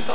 よ。